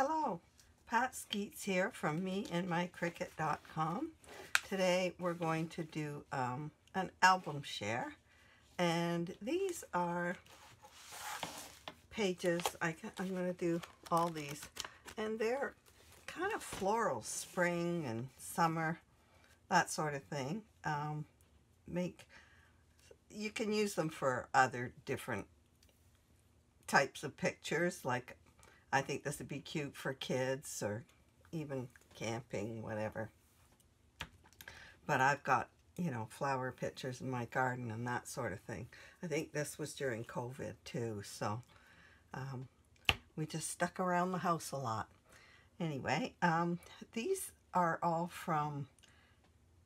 Hello, Pat Skeats here from meandmycricut.com. Today we're going to do um, an album share and these are pages, I am going to do all these and they're kind of floral, spring and summer, that sort of thing. Um, make You can use them for other different types of pictures like I think this would be cute for kids or even camping, whatever. But I've got, you know, flower pictures in my garden and that sort of thing. I think this was during COVID too, so um, we just stuck around the house a lot. Anyway, um, these are all from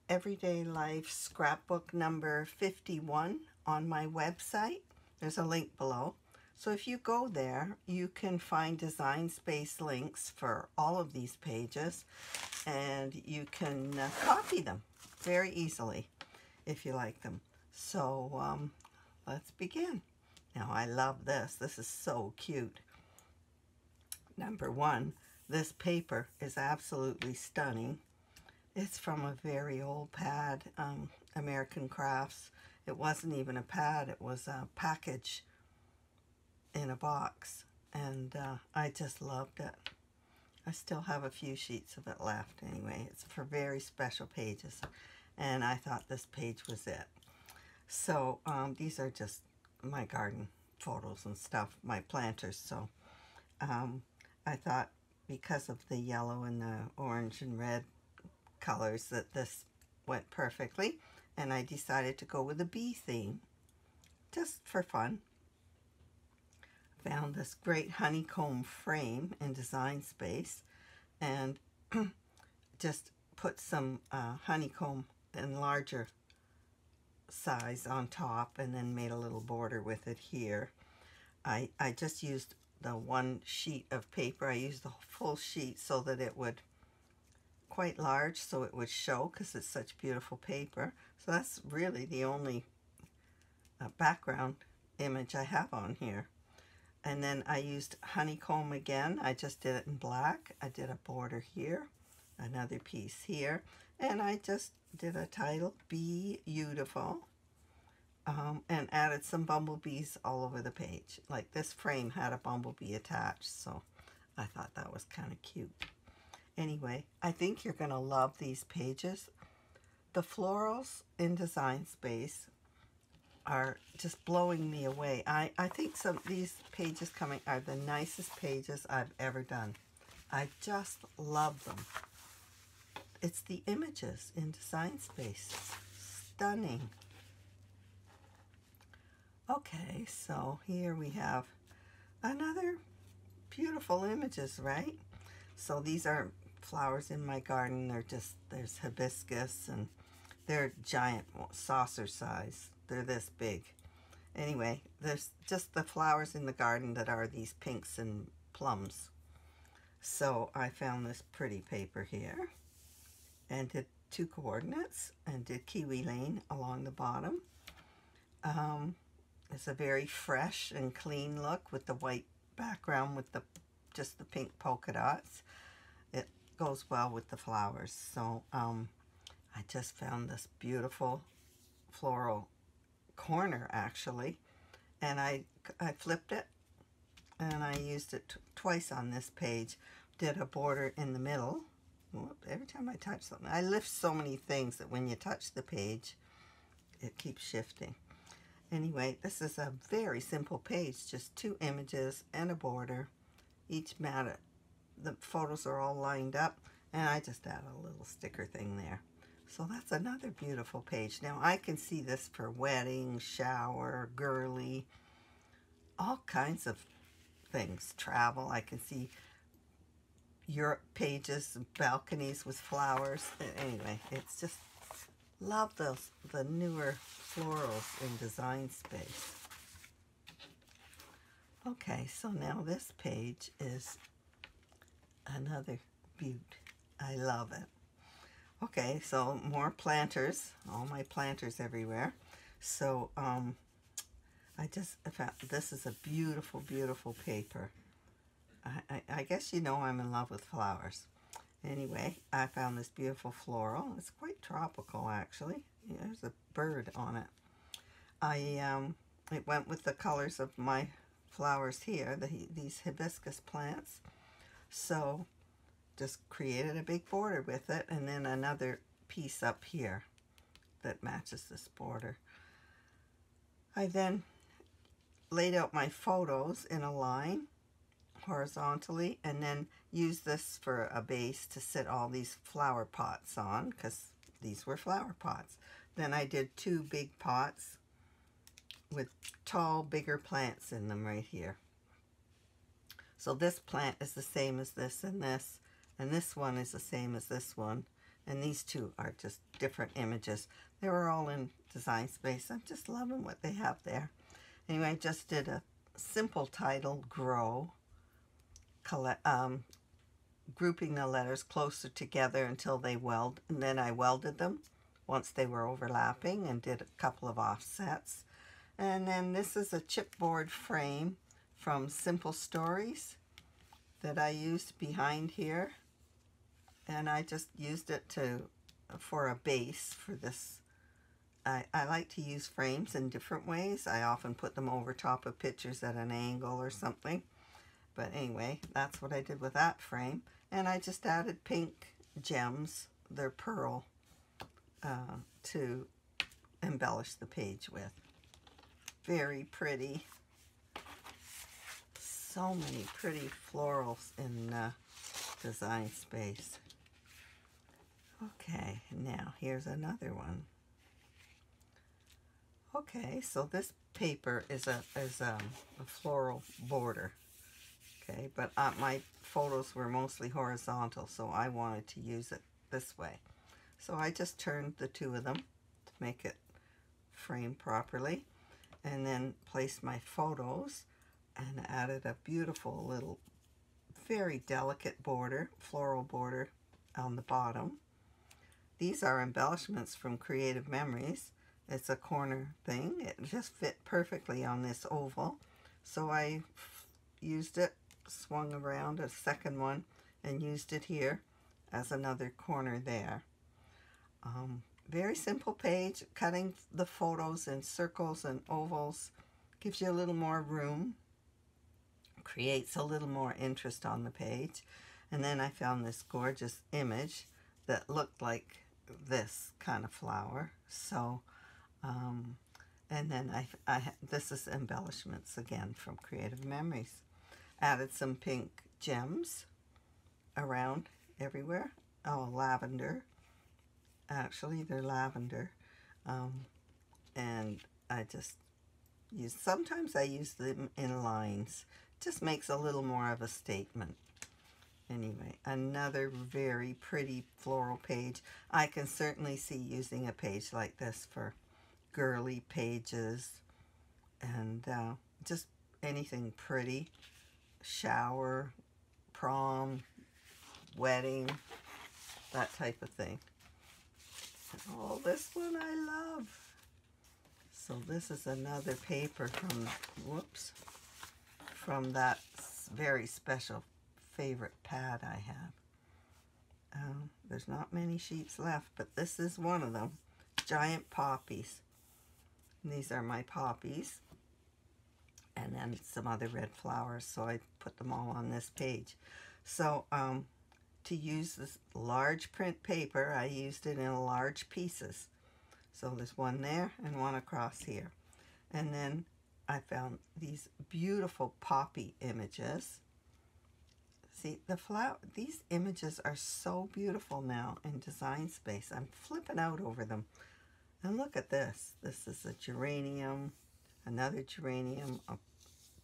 Everyday Life scrapbook number 51 on my website. There's a link below. So if you go there, you can find Design Space links for all of these pages and you can uh, copy them very easily if you like them. So um, let's begin. Now I love this. This is so cute. Number one, this paper is absolutely stunning. It's from a very old pad, um, American Crafts. It wasn't even a pad, it was a package in a box and uh, I just loved it. I still have a few sheets of it left anyway. It's for very special pages and I thought this page was it. So um, these are just my garden photos and stuff, my planters. So um, I thought because of the yellow and the orange and red colors that this went perfectly and I decided to go with a bee theme just for fun found this great honeycomb frame in Design Space and just put some uh, honeycomb in larger size on top and then made a little border with it here. I, I just used the one sheet of paper. I used the full sheet so that it would quite large so it would show because it's such beautiful paper. So that's really the only uh, background image I have on here. And then I used honeycomb again. I just did it in black. I did a border here, another piece here. And I just did a title, Be Beautiful. Um, and added some bumblebees all over the page. Like this frame had a bumblebee attached, so I thought that was kind of cute. Anyway, I think you're going to love these pages. The florals in Design Space are just blowing me away. I, I think some these pages coming are the nicest pages I've ever done. I just love them. It's the images in Design Space. Stunning. Okay, so here we have another beautiful images, right? So these are flowers in my garden. They're just, there's hibiscus and they're giant saucer size they're this big. Anyway, there's just the flowers in the garden that are these pinks and plums. So I found this pretty paper here and did two coordinates and did Kiwi Lane along the bottom. Um, it's a very fresh and clean look with the white background with the just the pink polka dots. It goes well with the flowers. So um, I just found this beautiful floral corner actually. And I, I flipped it and I used it twice on this page. Did a border in the middle. Whoop, every time I touch something I lift so many things that when you touch the page it keeps shifting. Anyway this is a very simple page just two images and a border. Each mat the photos are all lined up and I just add a little sticker thing there so that's another beautiful page. Now I can see this for wedding, shower, girly, all kinds of things. Travel, I can see Europe pages, balconies with flowers. Anyway, it's just, love those, the newer florals in Design Space. Okay, so now this page is another beaut. I love it. Okay, so more planters, all my planters everywhere. So um, I just found this is a beautiful, beautiful paper. I, I, I guess you know I'm in love with flowers. Anyway, I found this beautiful floral. It's quite tropical, actually. Yeah, there's a bird on it. I um, it went with the colors of my flowers here, the, these hibiscus plants. So just created a big border with it and then another piece up here that matches this border. I then laid out my photos in a line horizontally and then use this for a base to sit all these flower pots on because these were flower pots. Then I did two big pots with tall, bigger plants in them right here. So this plant is the same as this and this, and this one is the same as this one. And these two are just different images. They were all in Design Space. I'm just loving what they have there. Anyway, I just did a simple title, Grow, um, grouping the letters closer together until they weld. And then I welded them once they were overlapping and did a couple of offsets. And then this is a chipboard frame from Simple Stories that I used behind here. And I just used it to for a base for this. I, I like to use frames in different ways. I often put them over top of pictures at an angle or something. But anyway, that's what I did with that frame. And I just added pink gems, they're pearl, uh, to embellish the page with. Very pretty. So many pretty florals in uh, Design Space. Okay, now here's another one. Okay, so this paper is a is a, a floral border. Okay, but uh, my photos were mostly horizontal, so I wanted to use it this way. So I just turned the two of them to make it frame properly and then placed my photos and added a beautiful little very delicate border, floral border on the bottom. These are embellishments from Creative Memories. It's a corner thing. It just fit perfectly on this oval. So I used it, swung around a second one, and used it here as another corner there. Um, very simple page, cutting the photos in circles and ovals gives you a little more room, creates a little more interest on the page. And then I found this gorgeous image that looked like this kind of flower. So, um, and then I, I, this is embellishments again from Creative Memories. Added some pink gems around everywhere. Oh, lavender actually they're lavender um, and I just use sometimes I use them in lines just makes a little more of a statement anyway another very pretty floral page. I can certainly see using a page like this for girly pages and uh, just anything pretty. Shower prom wedding that type of thing. Oh, this one I love. So this is another paper from, whoops, from that very special favorite pad I have. Um, there's not many sheets left, but this is one of them. Giant poppies. And these are my poppies. And then some other red flowers, so I put them all on this page. So, um, to use this large print paper, I used it in large pieces. So there's one there and one across here. And then I found these beautiful poppy images. See, the flower, these images are so beautiful now in Design Space. I'm flipping out over them. And look at this. This is a geranium, another geranium, a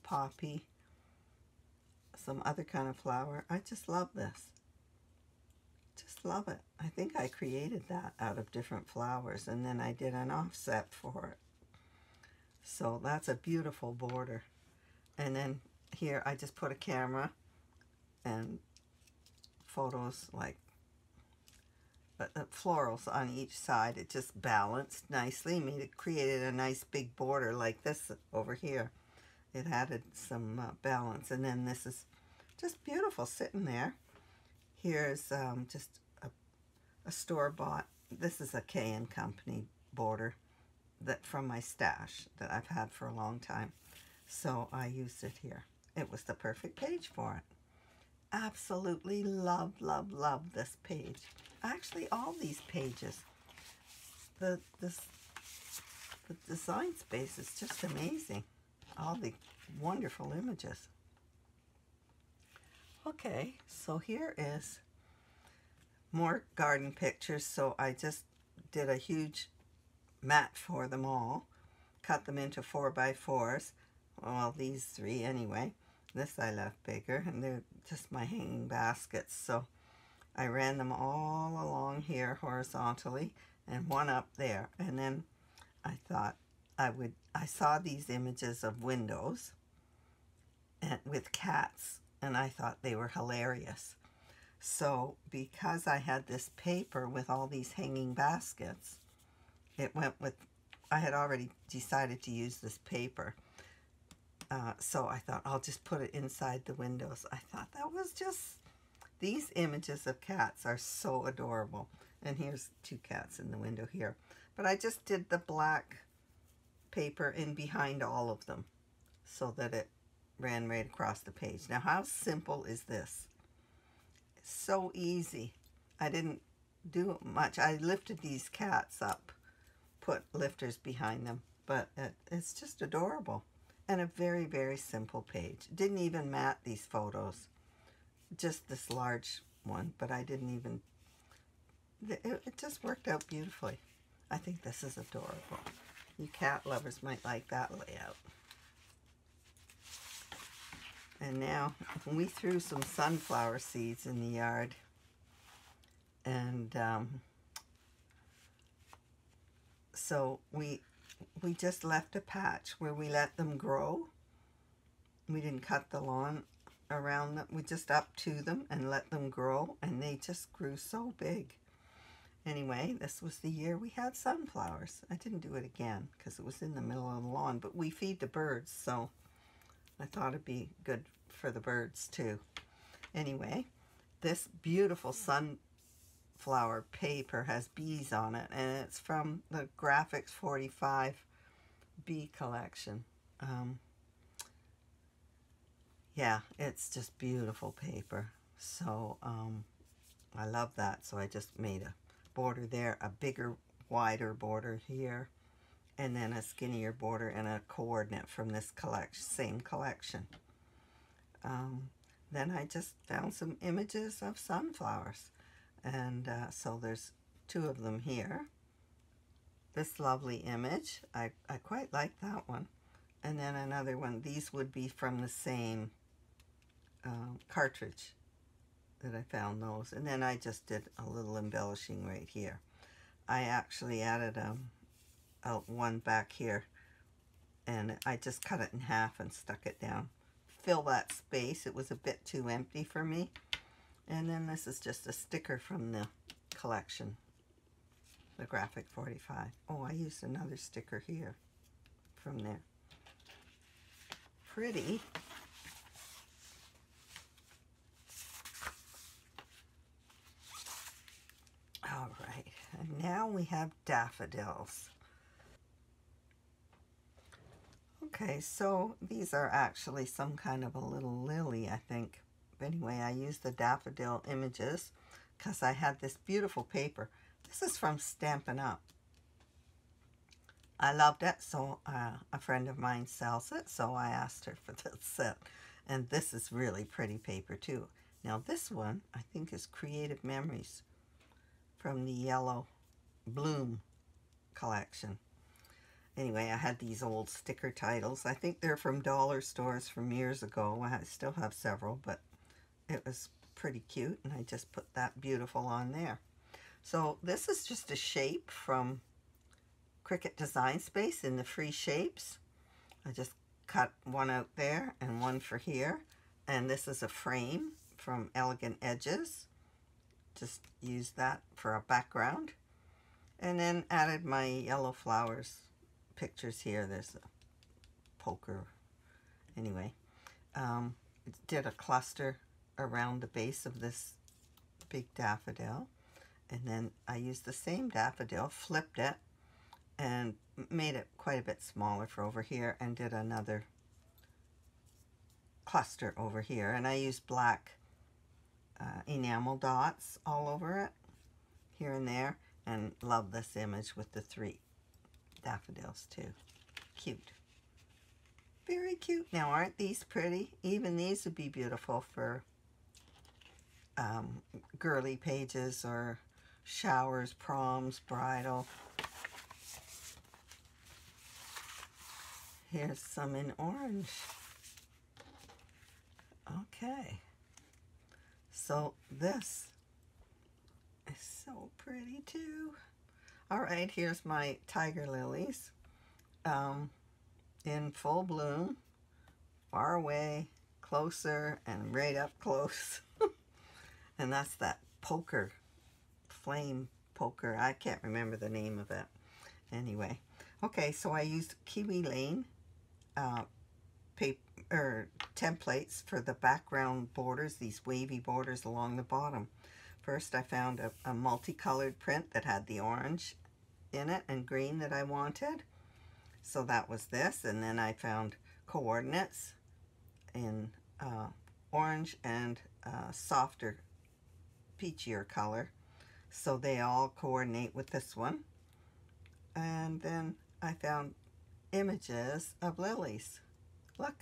poppy, some other kind of flower. I just love this just love it. I think I created that out of different flowers and then I did an offset for it. So that's a beautiful border. And then here I just put a camera and photos like uh, uh, florals on each side. It just balanced nicely, made it created a nice big border like this over here. It added some uh, balance. And then this is just beautiful sitting there. Here's um, just a, a store-bought, this is a K and Company border that from my stash that I've had for a long time. So I used it here. It was the perfect page for it. Absolutely love, love, love this page. Actually, all these pages. The, this, the design space is just amazing. All the wonderful images. Okay, so here is more garden pictures. So I just did a huge mat for them all. Cut them into four by fours. Well, these three anyway. This I left bigger, and they're just my hanging baskets. So I ran them all along here horizontally, and one up there. And then I thought I would, I saw these images of windows and with cats, and I thought they were hilarious. So because I had this paper with all these hanging baskets, it went with, I had already decided to use this paper. Uh, so I thought I'll just put it inside the windows. I thought that was just, these images of cats are so adorable. And here's two cats in the window here. But I just did the black paper in behind all of them so that it ran right across the page. Now how simple is this? so easy. I didn't do much. I lifted these cats up put lifters behind them. But it, it's just adorable. And a very, very simple page. Didn't even mat these photos. Just this large one, but I didn't even... It, just worked out beautifully. I think this is adorable. You cat lovers might like that layout. And now we threw some sunflower seeds in the yard. And um, so we we just left a patch where we let them grow. We didn't cut the lawn around them. We just up to them and let them grow and they just grew so big. Anyway, this was the year we had sunflowers. I didn't do it again because it was in the middle of the lawn, but we feed the birds, so I thought it'd be good for the birds too. Anyway, this beautiful sun flower paper has bees on it and it's from the Graphics 45 bee collection. Um, yeah, it's just beautiful paper. So um, I love that. So I just made a border there, a bigger, wider border here, and then a skinnier border and a coordinate from this collection, same collection. Um, then I just found some images of sunflowers. And uh, so there's two of them here. This lovely image, I, I quite like that one. And then another one, these would be from the same um, cartridge that I found those. And then I just did a little embellishing right here. I actually added um, a one back here and I just cut it in half and stuck it down. Fill that space. It was a bit too empty for me. And then this is just a sticker from the collection, the Graphic 45. Oh, I used another sticker here from there. Pretty. All right, and now we have daffodils. Okay, so these are actually some kind of a little lily, I think anyway, I used the daffodil images because I had this beautiful paper. This is from Stampin' Up. I loved it, so uh, a friend of mine sells it, so I asked her for this set. And this is really pretty paper, too. Now, this one, I think, is Creative Memories from the Yellow Bloom collection. Anyway, I had these old sticker titles. I think they're from dollar stores from years ago. I still have several, but it was pretty cute and I just put that beautiful on there. So this is just a shape from Cricut Design Space in the free shapes. I just cut one out there and one for here. And this is a frame from Elegant Edges. Just use that for a background. And then added my yellow flowers pictures here. There's a poker. Anyway, um, did a cluster around the base of this big daffodil. And then I used the same daffodil, flipped it, and made it quite a bit smaller for over here and did another cluster over here. And I used black uh, enamel dots all over it, here and there. And love this image with the three daffodils too. Cute. Very cute. Now, aren't these pretty? Even these would be beautiful for um, girly pages or showers, proms, bridal. Here's some in orange. Okay. So this is so pretty too. All right, here's my tiger lilies um, in full bloom, far away, closer, and right up close. and that's that poker, flame poker. I can't remember the name of it. Anyway, okay, so I used Kiwi Lane uh, paper, templates for the background borders, these wavy borders along the bottom. First, I found a, a multicolored print that had the orange in it and green that I wanted. So that was this. And then I found coordinates in uh, orange and uh, softer peachier color. So they all coordinate with this one. And then I found images of lilies. Look,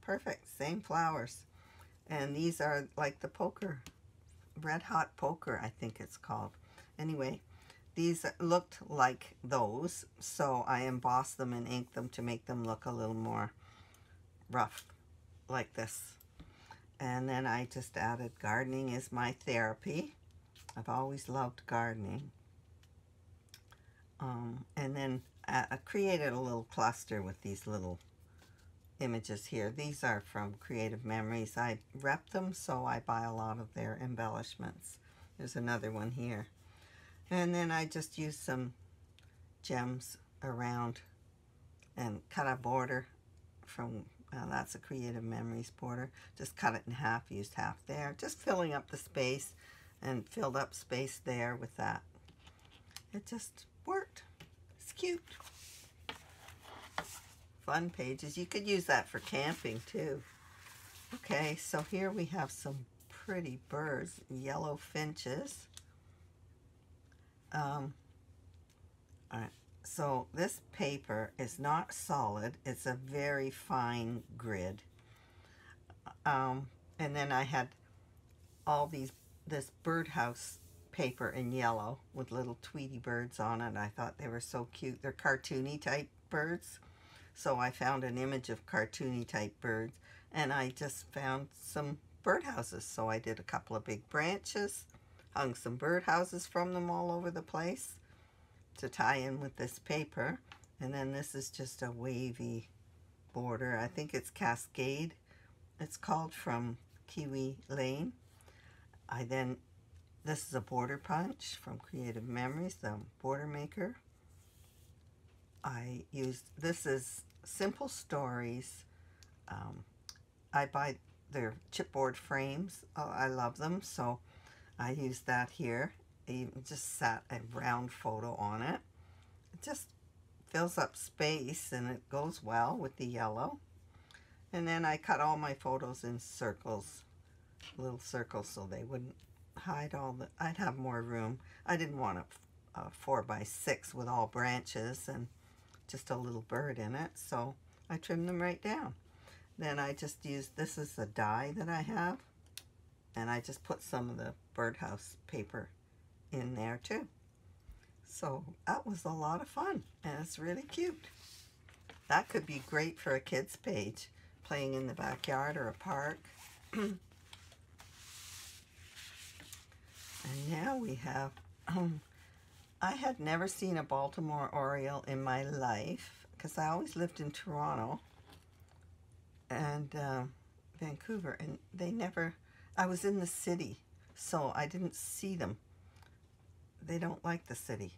perfect, same flowers. And these are like the poker Red Hot Poker, I think it's called. Anyway, these looked like those, so I embossed them and inked them to make them look a little more rough, like this. And then I just added gardening is my therapy. I've always loved gardening. Um, and then I, I created a little cluster with these little images here. These are from Creative Memories. I rep them, so I buy a lot of their embellishments. There's another one here. And then I just use some gems around and cut a border from, uh, that's a Creative Memories border. Just cut it in half, used half there. Just filling up the space and filled up space there with that. It just worked. It's cute fun pages. You could use that for camping too. Okay, so here we have some pretty birds, yellow finches. Um, all right, so this paper is not solid. It's a very fine grid. Um, and then I had all these, this birdhouse paper in yellow with little Tweety birds on it. I thought they were so cute. They're cartoony type birds. So I found an image of cartoony type birds and I just found some birdhouses. So I did a couple of big branches, hung some birdhouses from them all over the place to tie in with this paper. And then this is just a wavy border. I think it's Cascade. It's called from Kiwi Lane. I then, this is a border punch from Creative Memories, the border maker. I used, this is Simple Stories. Um, I buy their chipboard frames. Oh, I love them, so I use that here. I just sat a round photo on it. It just fills up space and it goes well with the yellow. And then I cut all my photos in circles, little circles, so they wouldn't hide all the, I'd have more room. I didn't want a, a four by six with all branches and just a little bird in it, so I trimmed them right down. Then I just used, this is the die that I have, and I just put some of the birdhouse paper in there too. So that was a lot of fun, and it's really cute. That could be great for a kid's page, playing in the backyard or a park. and now we have um, I had never seen a Baltimore Oriole in my life because I always lived in Toronto and uh, Vancouver, and they never, I was in the city, so I didn't see them. They don't like the city.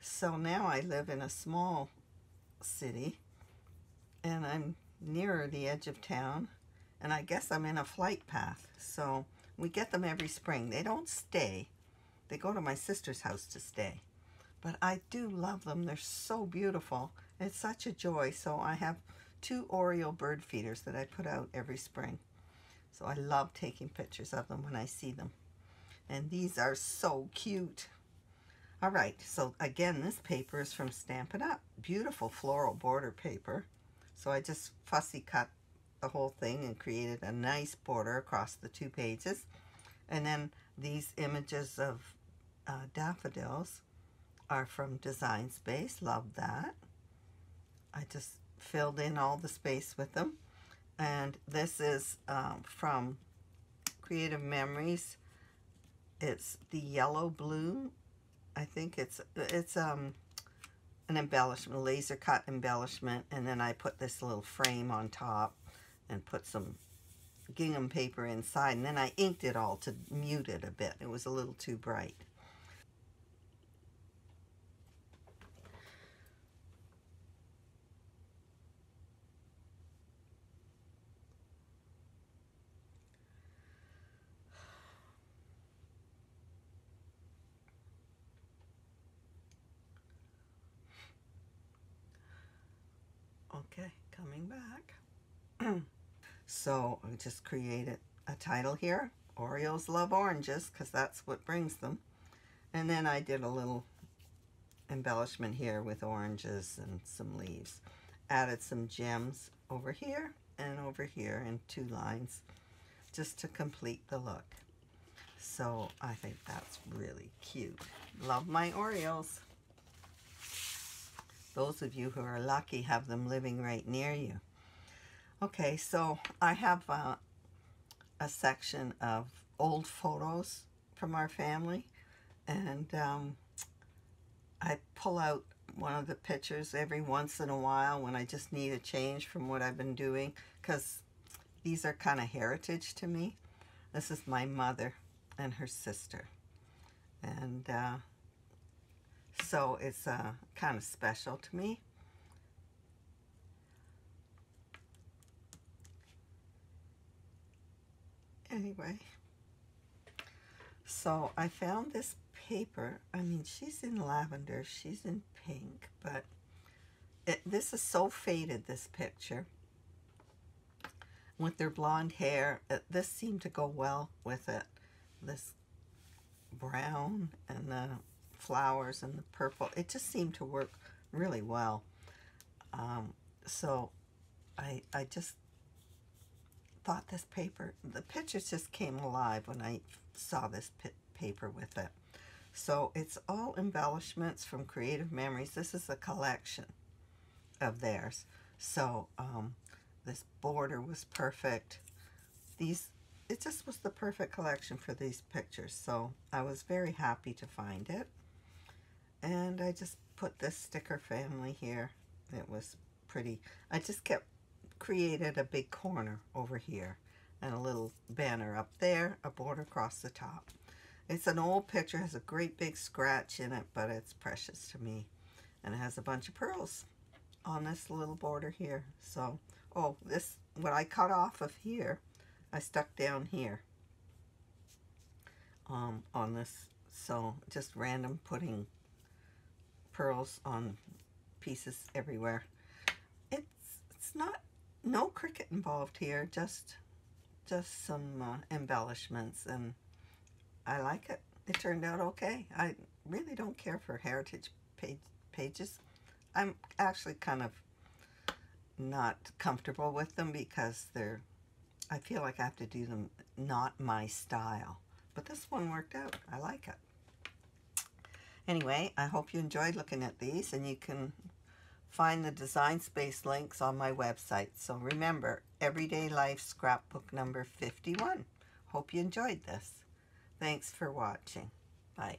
So now I live in a small city, and I'm nearer the edge of town, and I guess I'm in a flight path. So We get them every spring. They don't stay. They go to my sister's house to stay. But I do love them. They're so beautiful. It's such a joy. So I have two Oriole bird feeders that I put out every spring. So I love taking pictures of them when I see them. And these are so cute. All right, so again, this paper is from Stampin' Up. Beautiful floral border paper. So I just fussy cut the whole thing and created a nice border across the two pages. And then these images of uh, daffodils are from Design Space. Love that. I just filled in all the space with them. And this is um, from Creative Memories. It's the yellow blue. I think it's it's um an embellishment, laser cut embellishment, and then I put this little frame on top and put some gingham paper inside, and then I inked it all to mute it a bit. It was a little too bright. Okay, coming back. So I just created a title here. Orioles love oranges because that's what brings them. And then I did a little embellishment here with oranges and some leaves. Added some gems over here and over here in two lines just to complete the look. So I think that's really cute. Love my Orioles. Those of you who are lucky have them living right near you. Okay, so I have uh, a section of old photos from our family and um, I pull out one of the pictures every once in a while when I just need a change from what I've been doing because these are kind of heritage to me. This is my mother and her sister. And uh, so it's uh, kind of special to me. Anyway, so I found this paper. I mean, she's in lavender, she's in pink, but it, this is so faded, this picture. With their blonde hair, it, this seemed to go well with it. This brown and the flowers and the purple. It just seemed to work really well. Um, so I, I just thought this paper, the pictures just came alive when I saw this paper with it. So it's all embellishments from Creative Memories. This is a collection of theirs. So um, this border was perfect. These, it just was the perfect collection for these pictures. So I was very happy to find it. And I just put this sticker family here. It was pretty. I just kept, created a big corner over here and a little banner up there, a border across the top. It's an old picture, has a great big scratch in it, but it's precious to me. And it has a bunch of pearls on this little border here. So, oh, this, what I cut off of here, I stuck down here um, on this. So, just random putting pearls on pieces everywhere. It's, it's not, no Cricut involved here, just, just some uh, embellishments and I like it. It turned out okay. I really don't care for heritage page, pages. I'm actually kind of not comfortable with them because they're, I feel like I have to do them not my style. But this one worked out. I like it. Anyway, I hope you enjoyed looking at these and you can find the Design Space links on my website. So remember, Everyday Life Scrapbook number 51. Hope you enjoyed this. Thanks for watching. Bye.